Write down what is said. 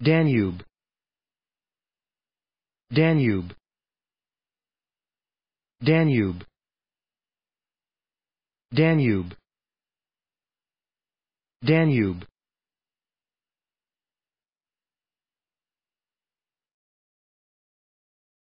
Danube. Danube. Danube. Danube. Danube.